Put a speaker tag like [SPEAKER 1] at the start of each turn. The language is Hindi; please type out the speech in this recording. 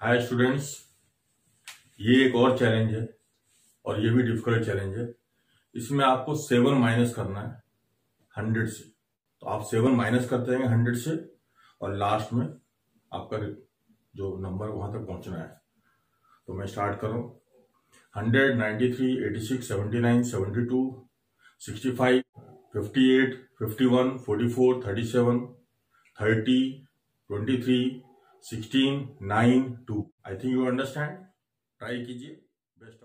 [SPEAKER 1] हाय स्टूडेंट्स ये एक और चैलेंज है और ये भी डिफ़िकल्ट चैलेंज है। इसमें आपको सेवन माइनस करना है हंड्रेड से। तो आप सेवन माइनस करते हैं हंड्रेड से और लास्ट में आपका जो नंबर वहाँ तक पहुँचना है। तो मैं स्टार्ट कर। रहा hundred ninety three eighty six seventy nine seventy two sixty five fifty eight fifty one forty four thirty seven thirty twenty three sixteen nine two I think you understand try कीजिए बेस्ट